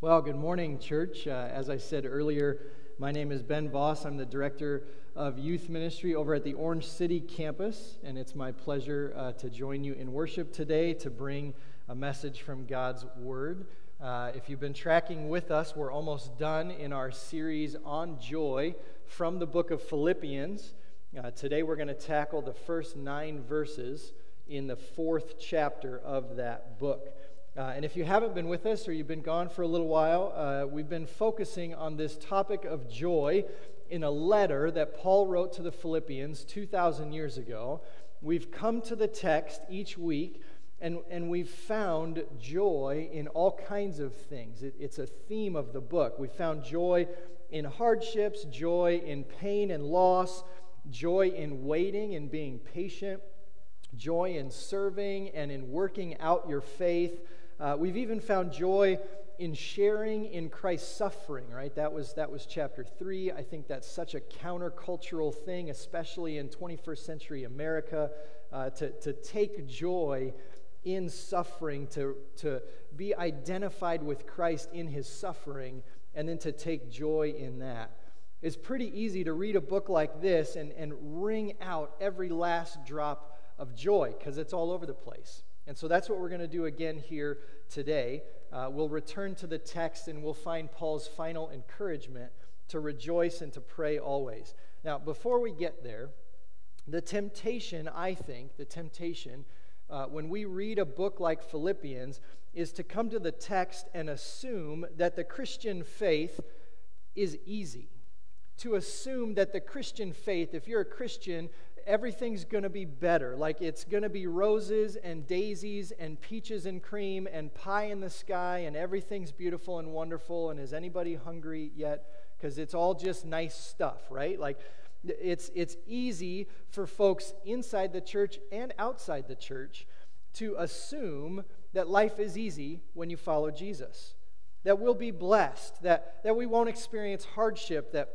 Well, good morning, church. Uh, as I said earlier, my name is Ben Vos. I'm the director of youth ministry over at the Orange City campus, and it's my pleasure uh, to join you in worship today to bring a message from God's Word. Uh, if you've been tracking with us, we're almost done in our series on joy from the book of Philippians. Uh, today, we're going to tackle the first nine verses in the fourth chapter of that book. Uh, and if you haven't been with us or you've been gone for a little while, uh, we've been focusing on this topic of joy in a letter that Paul wrote to the Philippians 2,000 years ago. We've come to the text each week and, and we've found joy in all kinds of things. It, it's a theme of the book. We found joy in hardships, joy in pain and loss, joy in waiting and being patient, joy in serving and in working out your faith uh, we've even found joy in sharing in Christ's suffering, right? That was, that was chapter three. I think that's such a countercultural thing, especially in 21st century America, uh, to, to take joy in suffering, to, to be identified with Christ in his suffering, and then to take joy in that. It's pretty easy to read a book like this and, and wring out every last drop of joy because it's all over the place. And so that's what we're going to do again here today. Uh, we'll return to the text and we'll find Paul's final encouragement to rejoice and to pray always. Now, before we get there, the temptation, I think, the temptation uh, when we read a book like Philippians is to come to the text and assume that the Christian faith is easy. To assume that the Christian faith, if you're a Christian, everything's going to be better. Like it's going to be roses and daisies and peaches and cream and pie in the sky and everything's beautiful and wonderful. And is anybody hungry yet? Because it's all just nice stuff, right? Like it's, it's easy for folks inside the church and outside the church to assume that life is easy when you follow Jesus. That we'll be blessed, that, that we won't experience hardship, that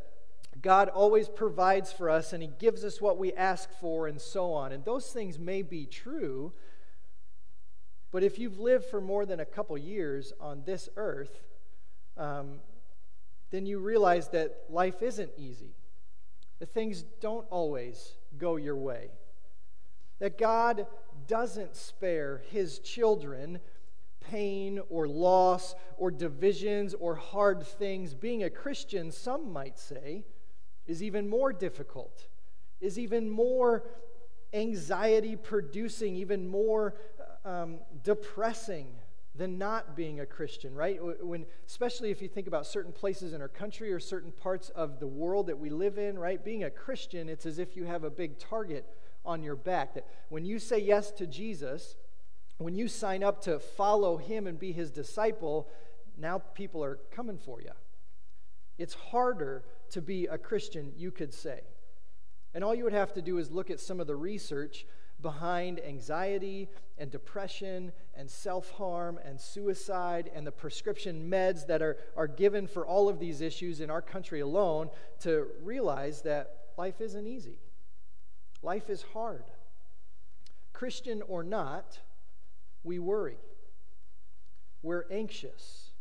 God always provides for us and He gives us what we ask for, and so on. And those things may be true, but if you've lived for more than a couple years on this earth, um, then you realize that life isn't easy. That things don't always go your way. That God doesn't spare His children pain or loss or divisions or hard things. Being a Christian, some might say, is even more difficult, is even more anxiety producing, even more um, depressing than not being a Christian, right? When, especially if you think about certain places in our country or certain parts of the world that we live in, right? Being a Christian, it's as if you have a big target on your back. That when you say yes to Jesus, when you sign up to follow him and be his disciple, now people are coming for you. It's harder to be a Christian, you could say. And all you would have to do is look at some of the research behind anxiety and depression and self harm and suicide and the prescription meds that are, are given for all of these issues in our country alone to realize that life isn't easy. Life is hard. Christian or not, we worry. We're anxious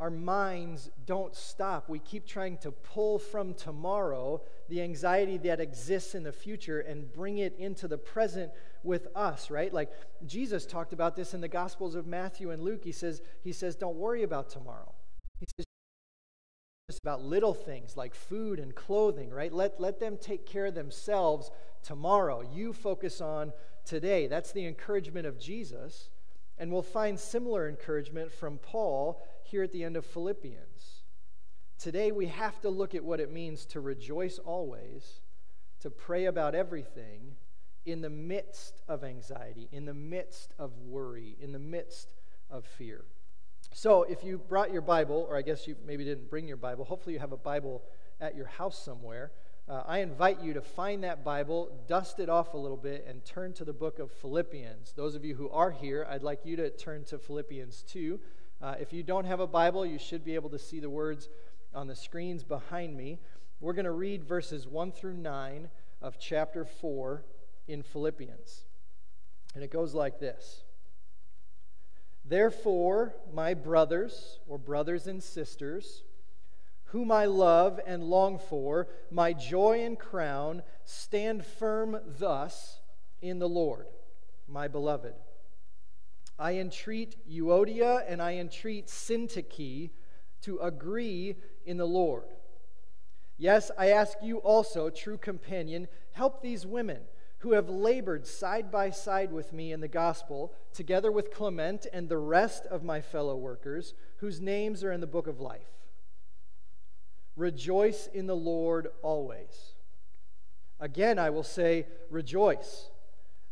our minds don't stop. We keep trying to pull from tomorrow the anxiety that exists in the future and bring it into the present with us, right? Like Jesus talked about this in the Gospels of Matthew and Luke. He says, he says, Don't worry about tomorrow. He says, just about little things like food and clothing, right? Let, let them take care of themselves tomorrow. You focus on today. That's the encouragement of Jesus. And we'll find similar encouragement from Paul here at the end of Philippians. Today, we have to look at what it means to rejoice always, to pray about everything in the midst of anxiety, in the midst of worry, in the midst of fear. So, if you brought your Bible, or I guess you maybe didn't bring your Bible, hopefully you have a Bible at your house somewhere. Uh, I invite you to find that Bible, dust it off a little bit, and turn to the book of Philippians. Those of you who are here, I'd like you to turn to Philippians 2. Uh, if you don't have a Bible, you should be able to see the words on the screens behind me. We're going to read verses 1 through 9 of chapter 4 in Philippians. And it goes like this Therefore, my brothers, or brothers and sisters, whom I love and long for, my joy and crown, stand firm thus in the Lord, my beloved. I entreat Euodia and I entreat Syntyche to agree in the Lord. Yes, I ask you also, true companion, help these women who have labored side by side with me in the gospel, together with Clement and the rest of my fellow workers, whose names are in the book of life. Rejoice in the Lord always. Again, I will say, rejoice.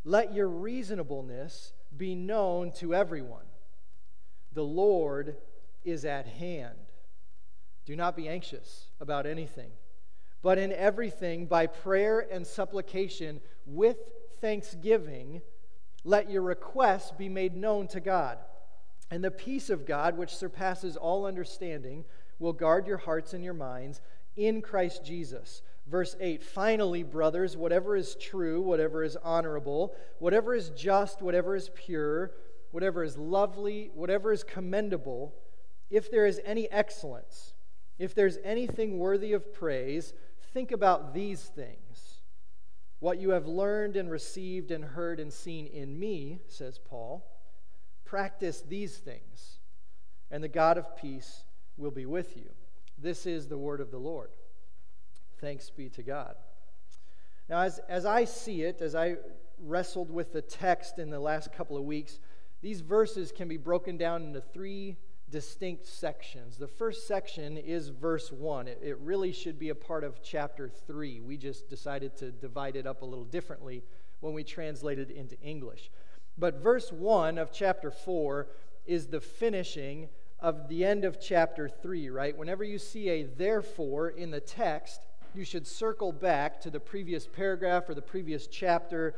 Let your reasonableness be known to everyone. The Lord is at hand. Do not be anxious about anything, but in everything, by prayer and supplication, with thanksgiving, let your requests be made known to God. And the peace of God, which surpasses all understanding, will guard your hearts and your minds in Christ Jesus. Verse 8 Finally, brothers, whatever is true, whatever is honorable, whatever is just, whatever is pure, whatever is lovely, whatever is commendable, if there is any excellence, if there's anything worthy of praise, think about these things. What you have learned and received and heard and seen in me, says Paul, practice these things, and the God of peace will be with you. This is the word of the Lord. Thanks be to God. Now, as, as I see it, as I wrestled with the text in the last couple of weeks, these verses can be broken down into three distinct sections. The first section is verse 1. It, it, really should be a part of chapter 3. We just decided to divide it up a little differently when we translated it into English. But verse 1 of chapter 4 is the finishing of the end of chapter 3, right? Whenever you see a therefore in the text, you should circle back to the previous paragraph or the previous chapter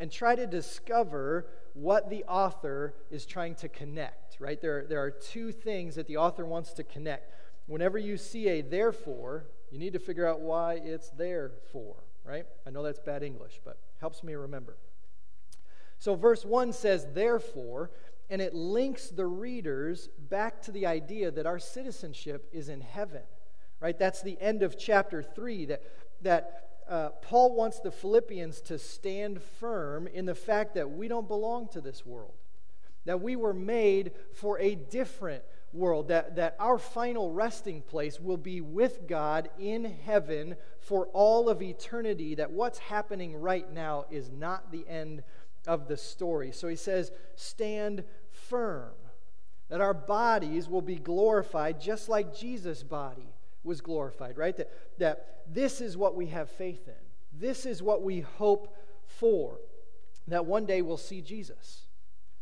and try to discover what the author is trying to connect, right? There, there are two things that the author wants to connect. Whenever you see a therefore, you need to figure out why it's there for, right? I know that's bad English, but helps me remember. So, verse 1 says, Therefore, and it links the readers back to the idea that our citizenship is in heaven. Right? That's the end of chapter 3 that, that uh, Paul wants the Philippians to stand firm in the fact that we don't belong to this world, that we were made for a different world, that, that our final resting place will be with God in heaven for all of eternity, that what's happening right now is not the end of the story. So he says, Stand firm that our bodies will be glorified just like Jesus' body was glorified, right? That, that this is what we have faith in. This is what we hope for. That one day we'll see Jesus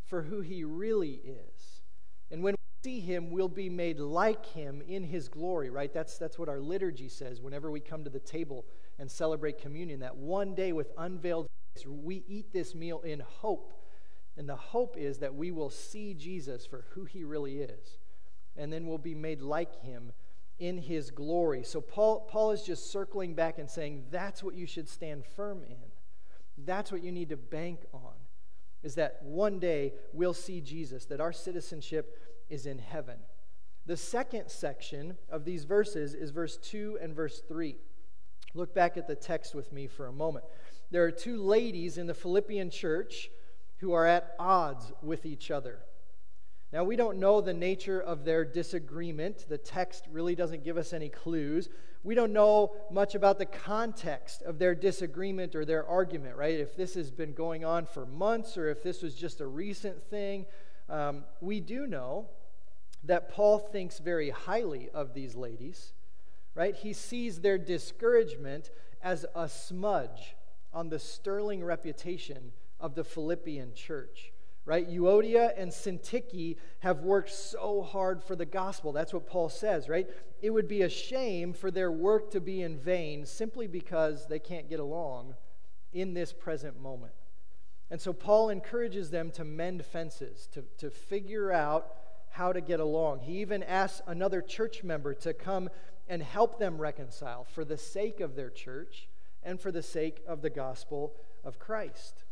for who he really is. And when we see him, we'll be made like him in his glory, right? That's, that's what our liturgy says whenever we come to the table and celebrate communion. That one day with unveiled we eat this meal in hope and the hope is that we will see Jesus for who he really is. And then we'll be made like him in his glory. So Paul, Paul is just circling back and saying that's what you should stand firm in. That's what you need to bank on. Is that one day we'll see Jesus, that our citizenship is in heaven. The second section of these verses is verse 2 and verse 3. Look back at the text with me for a moment. There are two ladies in the Philippian church who are at odds with each other. Now, we don't know the nature of their disagreement. The text really doesn't give us any clues. We don't know much about the context of their disagreement or their argument, right? If this has been going on for months or if this was just a recent thing. Um, we do know that Paul thinks very highly of these ladies, right? He sees their discouragement as a smudge on the sterling reputation of the Philippian church. Right? Euodia and Syntyche have worked so hard for the gospel. That's what Paul says, right? It would be a shame for their work to be in vain simply because they can't get along in this present moment. And so Paul encourages them to mend fences, to, to figure out how to get along. He even asks another church member to come and help them reconcile for the sake of their church and for the sake of the gospel of Christ.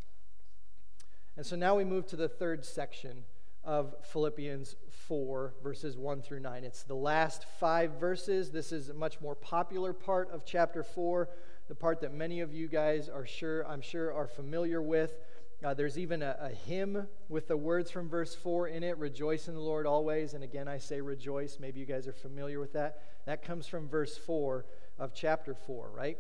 And so now we move to the third section of Philippians 4, verses 1 through 9. It's the last five verses. This is a much more popular part of chapter 4, the part that many of you guys are sure, I'm sure, are familiar with. Uh, there's even a, a, hymn with the words from verse 4 in it Rejoice in the Lord always. And again, I say rejoice. Maybe you guys are familiar with that. That comes from verse 4 of chapter 4, right?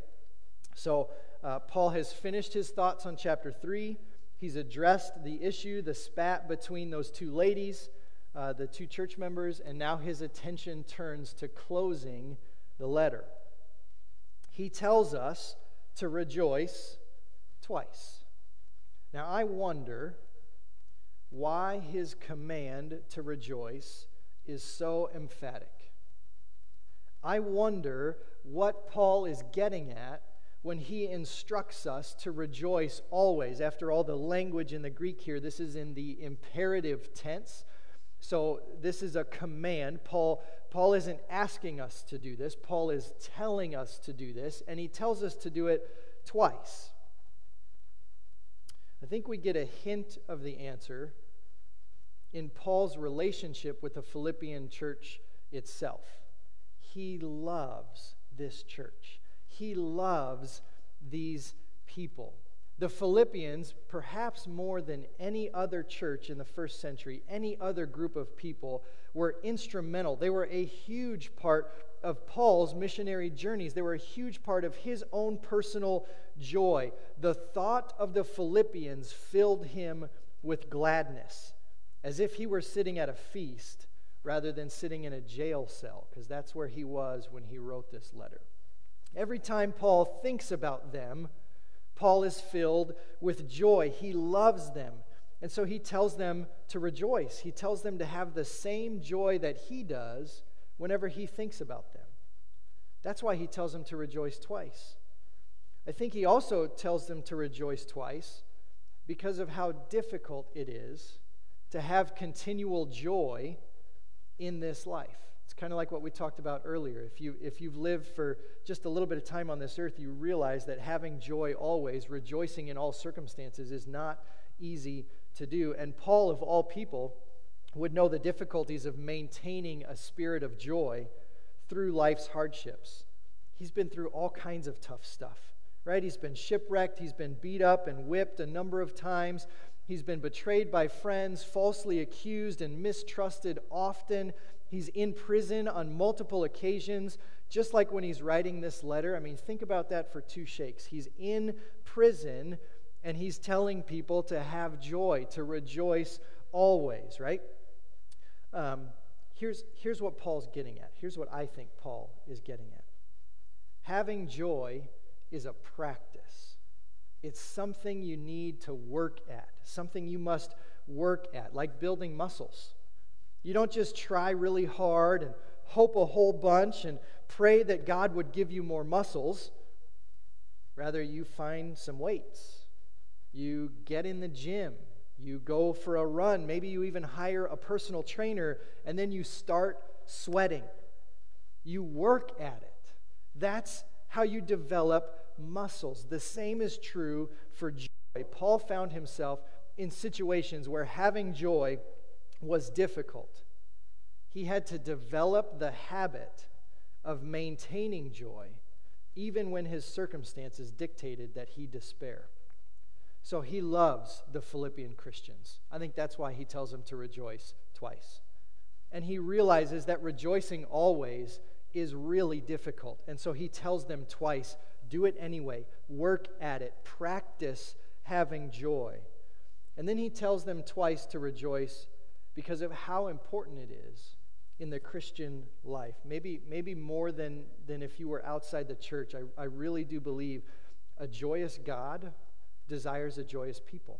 So, uh, Paul has finished his thoughts on chapter 3. He's addressed the issue, the spat between those two ladies, uh, the two church members, and now his attention turns to closing the letter. He tells us to rejoice twice. Now, I wonder why his command to rejoice is so emphatic. I wonder what Paul is getting at when he instructs us to rejoice always. After all, the language in the Greek here, this is in the imperative tense. So this is a command. Paul, Paul isn't asking us to do this, Paul is telling us to do this, and he tells us to do it twice. I think we get a hint of the answer in Paul's relationship with the Philippian church itself. He loves this church, he loves these people. The Philippians, perhaps more than any other church in the first century, any other group of people, were instrumental. They were a huge part of Paul's missionary journeys. They were a huge part of his own personal joy. The thought of the Philippians filled him with gladness, as if he were sitting at a feast rather than sitting in a jail cell, because that's where he was when he wrote this letter. Every time Paul thinks about them, Paul is filled with joy. He loves them. And so he tells them to rejoice. He tells them to have the same joy that he does whenever he thinks about them. That's why he tells them to rejoice twice. I think he also tells them to rejoice twice because of how difficult it is to have continual joy in this life. It's kind of like what we talked about earlier. If, you, if you've lived for just a little bit of time on this earth, you realize that having joy always, rejoicing in all circumstances, is not easy to do. And Paul, of all people, would know the difficulties of maintaining a spirit of joy through life's hardships. He's been through all kinds of tough stuff, right? He's been shipwrecked, he's been beat up and whipped a number of times. He's been betrayed by friends, falsely accused and mistrusted often. He's in prison on multiple occasions, just like when he's writing this letter. I mean, think about that for two shakes. He's in prison and he's telling people to have joy, to rejoice always, right? Um, here's, here's what Paul's getting at. Here's what I think Paul is getting at. Having joy is a practice, it's something you need to work at, something you must work at, like building muscles. You don't just try really hard and hope a whole bunch and pray that God would give you more muscles. Rather, you find some weights. You get in the gym you go for a run. Maybe you even hire a personal trainer, and then you start sweating. You work at it. That's how you develop muscles. The same is true for joy. Paul found himself in situations where having joy was difficult. He had to develop the habit of maintaining joy, even when his circumstances dictated that he despair. So he loves the Philippian Christians. I think that's why he tells them to rejoice twice. And he realizes that rejoicing always is really difficult. And so he tells them twice do it anyway, work at it, practice having joy. And then he tells them twice to rejoice because of how important it is in the Christian life. Maybe, maybe more than, than if you were outside the church. I, I really do believe a joyous God desires a joyous people.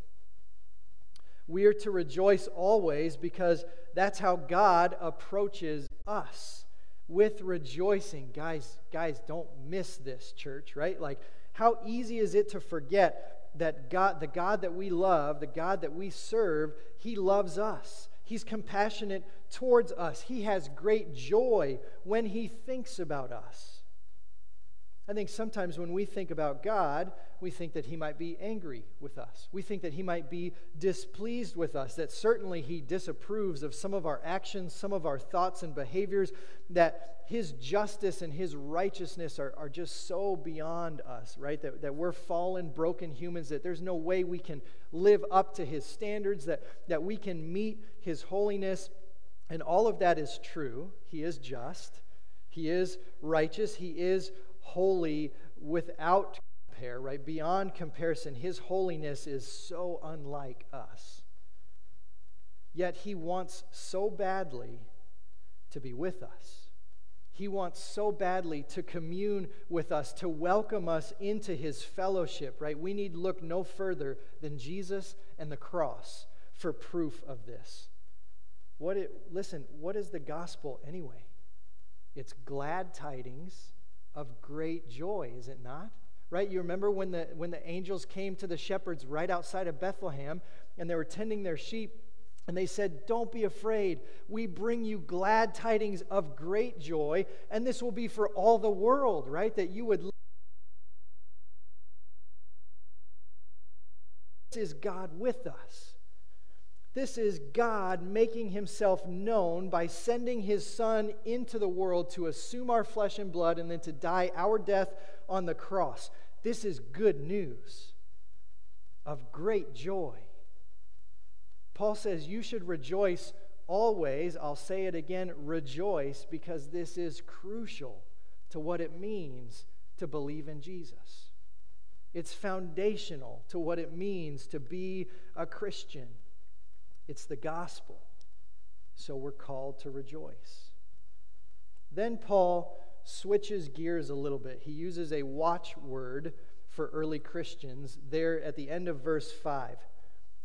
We are to rejoice always because that's how God approaches us with rejoicing. Guys, guys, don't miss this, church, right? Like, how easy is it to forget that God, the God that we love, the God that we serve, He loves us. He's compassionate towards us. He has great joy when He thinks about us. I think sometimes when we think about God, we think that He might be angry with us. We think that He might be displeased with us, that certainly He disapproves of some of our actions, some of our thoughts and behaviors, that His justice and His righteousness are, are just so beyond us, right? That, that we're fallen, broken humans, that there's no way we can live up to His standards, that, that we can meet His holiness. And all of that is true. He is just, He is righteous, He is holy without compare, right? Beyond comparison. His holiness is so unlike us. Yet he wants so badly to be with us. He wants so badly to commune with us, to welcome us into his fellowship, right? We need look no further than Jesus and the cross for proof of this. What it, listen, what is the gospel anyway? It's glad tidings of great joy, is it not? Right? You remember when the, when the angels came to the shepherds right outside of Bethlehem and they were tending their sheep and they said, Don't be afraid. We bring you glad tidings of great joy, and this will be for all the world, right? That you would. This is God with us. This is God making himself known by sending his Son into the world to assume our flesh and blood and then to die our death on the cross. This is good news of great joy. Paul says you should rejoice always. I'll say it again rejoice because this is crucial to what it means to believe in Jesus. It's foundational to what it means to be a Christian. It's the gospel. So we're called to rejoice. Then Paul switches gears a little bit. He uses a watchword for early Christians there at the end of verse 5.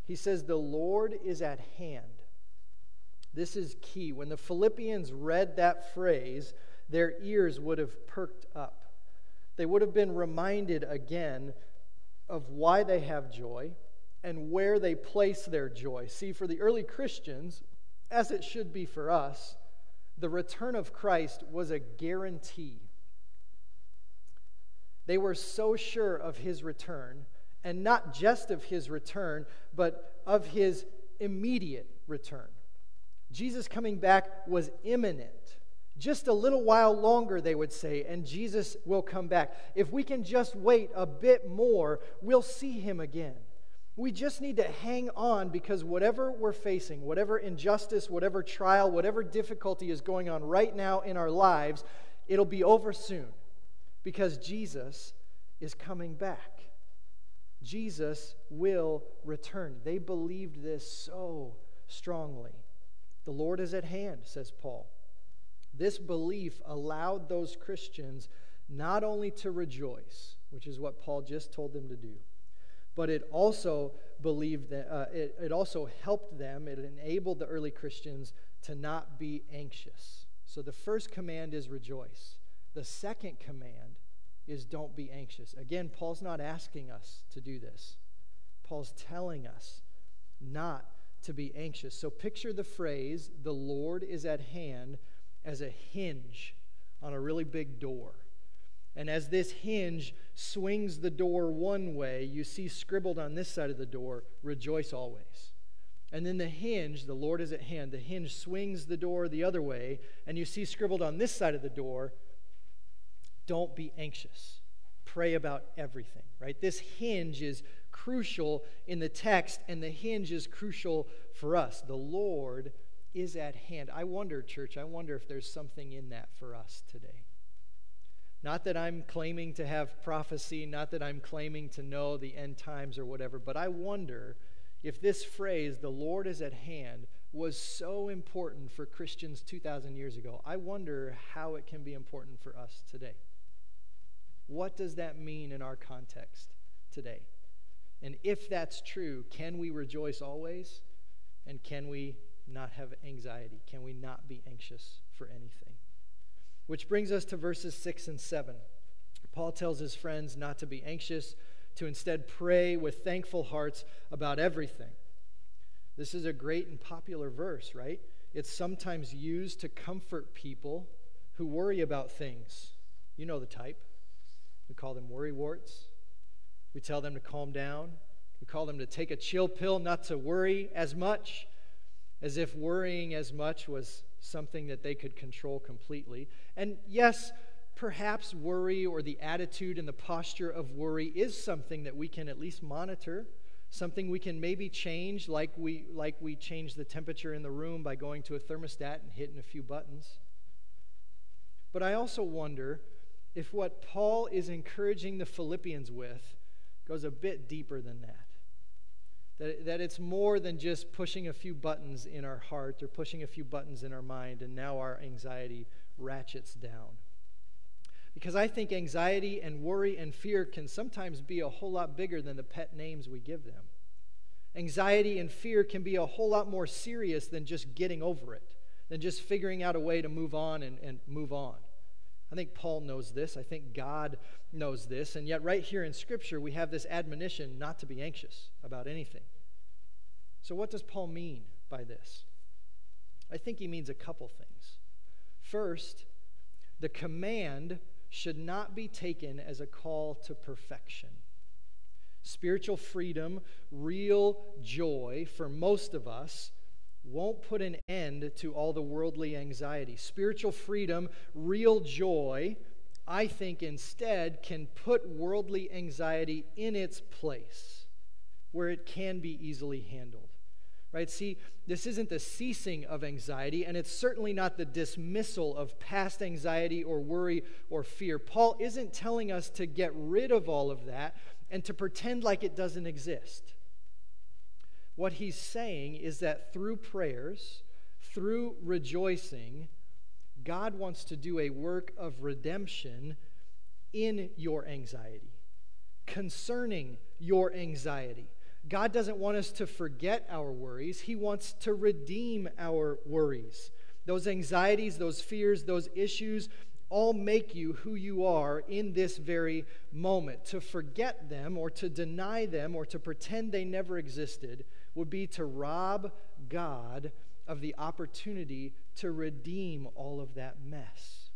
He says, The Lord is at hand. This is key. When the Philippians read that phrase, their ears would have perked up. They would have been reminded again of why they have joy, and where they place their joy. See, for the early Christians, as it should be for us, the return of Christ was a guarantee. They were so sure of his return, and not just of his return, but of his immediate return. Jesus coming back was imminent. Just a little while longer, they would say, and Jesus will come back. If we can just wait a bit more, we'll see him again. We just need to hang on because whatever we're facing, whatever injustice, whatever trial, whatever difficulty is going on right now in our lives, it'll be over soon because Jesus is coming back. Jesus will return. They believed this so strongly. The Lord is at hand, says Paul. This belief allowed those Christians not only to rejoice, which is what Paul just told them to do but it also believed that uh, it, it also helped them it enabled the early christians to not be anxious. So the first command is rejoice. The second command is don't be anxious. Again paul's not asking us to do this. Paul's telling us not to be anxious. So picture the phrase the lord is at hand as a hinge on a really big door. And as this hinge swings the door one way, you see scribbled on this side of the door, rejoice always. And then the hinge, the Lord is at hand, the hinge swings the door the other way, and you see scribbled on this side of the door, don't be anxious. Pray about everything, right? This hinge is crucial in the text, and the hinge is crucial for us. The Lord is at hand. I wonder, church, I wonder if there's something in that for us today. Not that I'm claiming to have prophecy, not that I'm claiming to know the end times or whatever, but I wonder if this phrase, the Lord is at hand, was so important for Christians 2,000 years ago. I wonder how it can be important for us today. What does that mean in our context today? And if that's true, can we rejoice always? And can we not have anxiety? Can we not be anxious for anything? Which brings us to verses 6 and 7. Paul tells his friends not to be anxious, to instead pray with thankful hearts about everything. This is a great and popular verse, right? It's sometimes used to comfort people who worry about things. You know the type. We call them worry warts. We tell them to calm down. We call them to take a chill pill, not to worry as much, as if worrying as much was something that they could control completely. And yes, perhaps worry or the attitude and the posture of worry is something that we can at least monitor something we can maybe change like we like we change the temperature in the room by going to a thermostat and hitting a few buttons but i also wonder if what paul is encouraging the philippians with goes a bit deeper than that that, that it's more than just pushing a few buttons in our heart or pushing a few buttons in our mind and now our anxiety ratchets down because I think anxiety and worry and fear can sometimes be a whole lot bigger than the pet names we give them. Anxiety and fear can be a whole lot more serious than just getting over it, than just figuring out a way to move on and, and move on. I think Paul knows this. I think God knows this. And yet, right here in Scripture, we have this admonition not to be anxious about anything. So, what does Paul mean by this? I think he means a couple things. First, the command should not be taken as a call to perfection. Spiritual freedom, real joy for most of us, won't put an end to all the worldly anxiety. Spiritual freedom, real joy, I think instead can put worldly anxiety in its place where it can be easily handled right? See, this isn't the ceasing of anxiety, and it's certainly not the dismissal of past anxiety or worry or fear. Paul isn't telling us to get rid of all of that and to pretend like it doesn't exist. What he's saying is that through prayers, through rejoicing, God wants to do a work of redemption in your anxiety, concerning your anxiety. God doesn't want us to forget our worries, He wants to redeem our worries. Those anxieties, those fears, those issues all make you who you are in this very moment. To forget them or to deny them or to pretend they never existed would be to rob God of the opportunity to redeem all of that mess.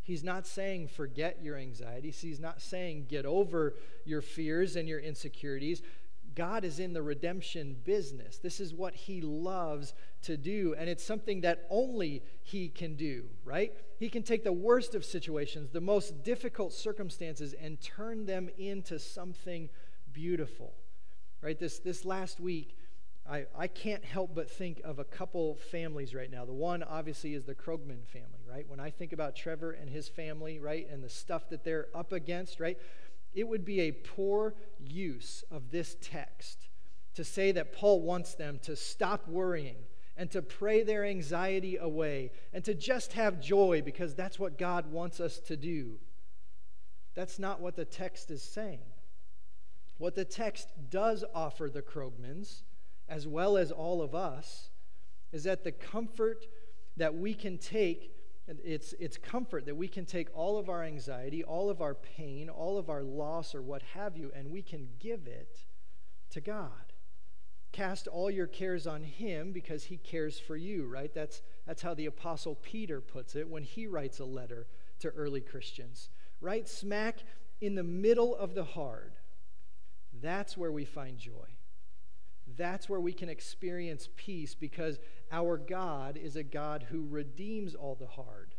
He's not saying forget your anxieties. He's not saying get over your fears and your insecurities. God is in the redemption business. This is what he loves to do, and it's something that only he can do, right? He can take the worst of situations, the most difficult circumstances, and turn them into something beautiful, right? This, this last week, I, I can't help but think of a couple families right now. The one, obviously, is the Krogman family, right? When I think about Trevor and his family, right, and the stuff that they're up against, right, it would be a poor use of this text to say that Paul wants them to stop worrying and to pray their anxiety away and to just have joy because that's what God wants us to do. That's not what the text is saying. What the text does offer the Krogmans as well as all of us, is that the comfort that we can take, it's, it's comfort that we can take all of our anxiety, all of our pain, all of our loss, or what have you, and we can give it to God. Cast all your cares on Him because He cares for you, right? That's, that's how the Apostle Peter puts it when he writes a letter to early Christians. Right smack in the middle of the hard, that's where we find joy. That's where we can experience peace because our God is a God who redeems all the hard.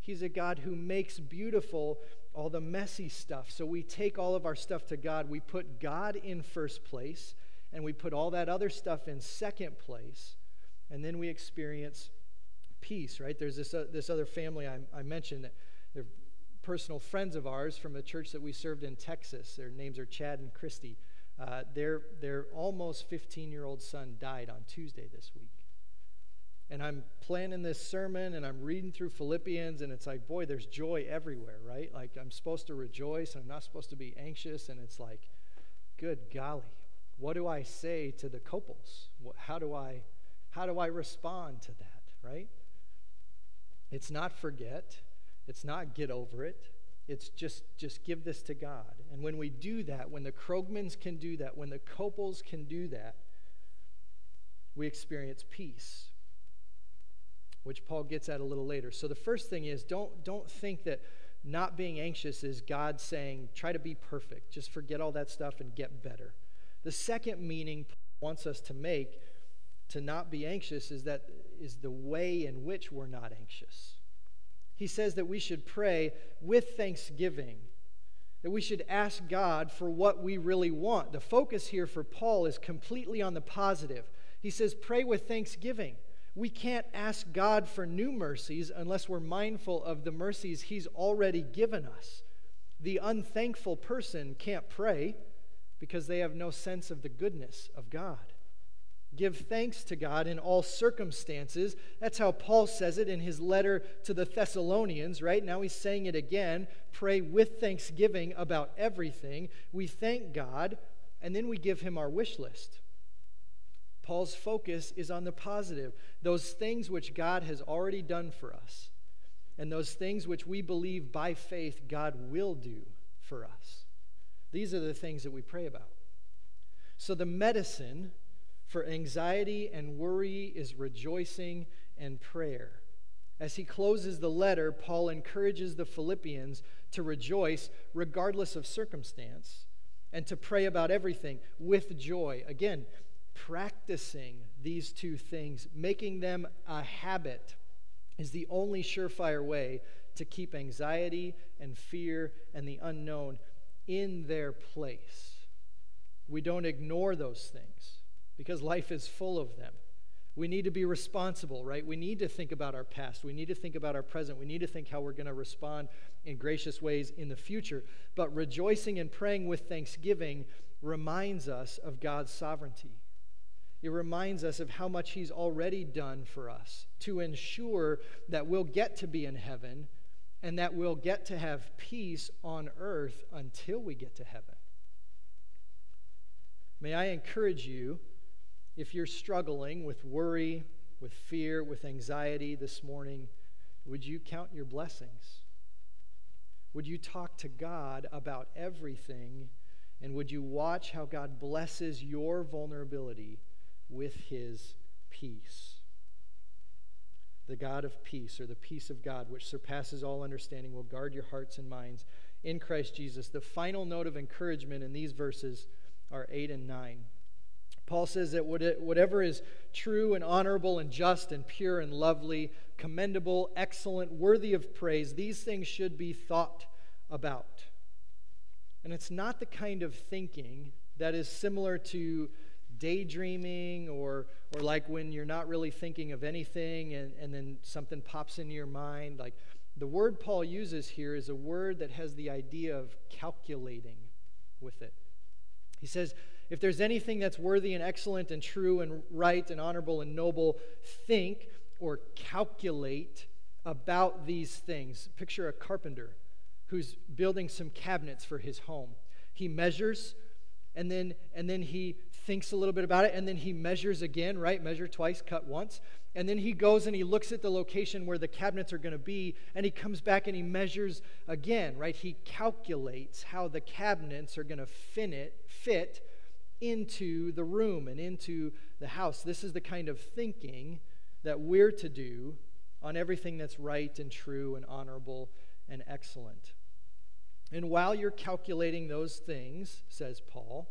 He's a God who makes beautiful all the messy stuff. So we take all of our stuff to God. We put God in first place, and we put all that other stuff in second place. And then we experience peace, right? There's this, uh, this other family I, I mentioned. That they're personal friends of ours from a church that we served in Texas. Their names are Chad and Christy. Uh, their, their almost 15 year old son died on Tuesday this week. And I'm planning this sermon and I'm reading through Philippians, and it's like, boy, there's joy everywhere, right? Like, I'm supposed to rejoice, and I'm not supposed to be anxious, and it's like, good golly, what do I say to the Copels? How do I, how do I respond to that, right? It's not forget, it's not get over it, it's just just give this to God. And when we do that, when the Krogmans can do that, when the Copels can do that, we experience peace, which Paul gets at a little later. So the first thing is don't don't think that not being anxious is God saying, try to be perfect. Just forget all that stuff and get better. The second meaning Paul wants us to make to not be anxious is that is the way in which we're not anxious. He says that we should pray with thanksgiving, that we should ask God for what we really want. The focus here for Paul is completely on the positive. He says, pray with thanksgiving. We can't ask God for new mercies unless we're mindful of the mercies He's already given us. The unthankful person can't pray because they have no sense of the goodness of God. Give thanks to God in all circumstances. That's how Paul says it in his letter to the Thessalonians, right? Now he's saying it again. Pray with thanksgiving about everything. We thank God, and then we give him our wish list. Paul's focus is on the positive, those things which God has already done for us, and those things which we believe by faith God will do for us. These are the things that we pray about. So, the medicine for anxiety and worry is rejoicing and prayer. As he closes the letter, Paul encourages the Philippians to rejoice regardless of circumstance and to pray about everything with joy. Again, practicing these two things, making them a habit, is the only surefire way to keep anxiety and fear and the unknown in their place. We don't ignore those things because life is full of them. We need to be responsible, right? We need to think about our past. We need to think about our present. We need to think how we're going to respond in gracious ways in the future. But rejoicing and praying with thanksgiving reminds us of God's sovereignty. It reminds us of how much He's already done for us to ensure that we'll get to be in heaven and that we'll get to have peace on earth until we get to heaven. May I encourage you, if you're struggling with worry, with fear, with anxiety this morning, would you count your blessings? Would you talk to God about everything? And would you watch how God blesses your vulnerability with his peace. The God of peace, or the peace of God, which surpasses all understanding, will guard your hearts and minds in Christ Jesus. The final note of encouragement in these verses are 8 and 9. Paul says that whatever is true and honorable and just and pure and lovely, commendable, excellent, worthy of praise, these things should be thought about. And it's not the kind of thinking that is similar to daydreaming or, or like when you're not really thinking of anything and, and then something pops into your mind. Like the word Paul uses here is a word that has the idea of calculating with it. He says, if there's anything that's worthy and excellent and true and right and honorable and noble, think or calculate about these things. Picture a carpenter who's building some cabinets for his home. He measures and then and then he thinks a little bit about it, and then he measures again, right? Measure twice, cut once. And then he goes and he looks at the location where the cabinets are going to be, and he comes back and he measures again, right? He calculates how the cabinets are going to fit, fit into the room and into the house. This is the kind of thinking that we're to do on everything that's right and true and honorable and excellent. And while you're calculating those things, says Paul,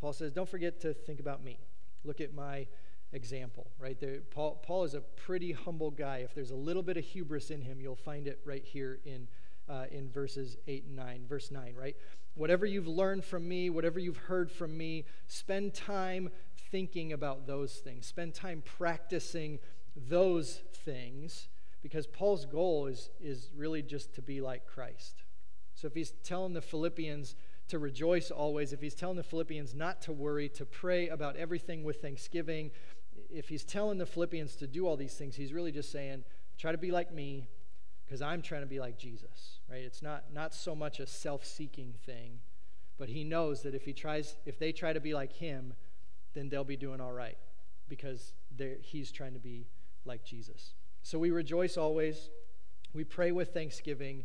Paul says, Don't forget to think about me. Look at my example, right? There, Paul, Paul is a pretty humble guy. If there's a little bit of hubris in him, you'll find it right here in, uh, in verses 8 and 9. Verse 9, right? Whatever you've learned from me, whatever you've heard from me, spend time thinking about those things. Spend time practicing those things because Paul's goal is, is really just to be like Christ. So if he's telling the Philippians, to rejoice always, if he's telling the Philippians not to worry, to pray about everything with thanksgiving, if he's telling the Philippians to do all these things, he's really just saying, try to be like me because I'm trying to be like Jesus, right? It's not, not so much a self seeking thing, but he knows that if, he tries, if they try to be like him, then they'll be doing all right because he's trying to be like Jesus. So we rejoice always, we pray with thanksgiving,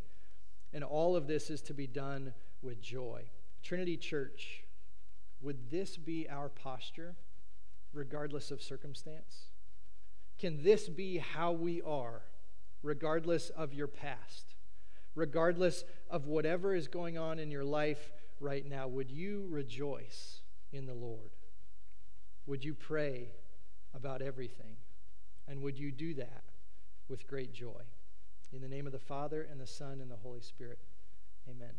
and all of this is to be done with joy. Trinity Church, would this be our posture, regardless of circumstance? Can this be how we are, regardless of your past, regardless of whatever is going on in your life right now, would you rejoice in the Lord? Would you pray about everything? And would you do that with great joy? In the name of the Father, and the Son, and the Holy Spirit, amen.